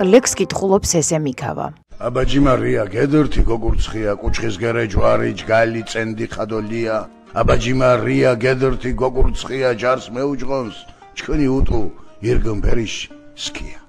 ლექს კითხულობს ესე მიქავა. აბაჯიმა რია გედერთი გოგურცხია კუჩხის გერე ჯვარი ჯგალი წენდი ხადოლია აბაჯიმა რია გედერთი გოგურცხია ჯარს მეუჯღონს ჩქნი უტუ ირგმ ფერიში სკია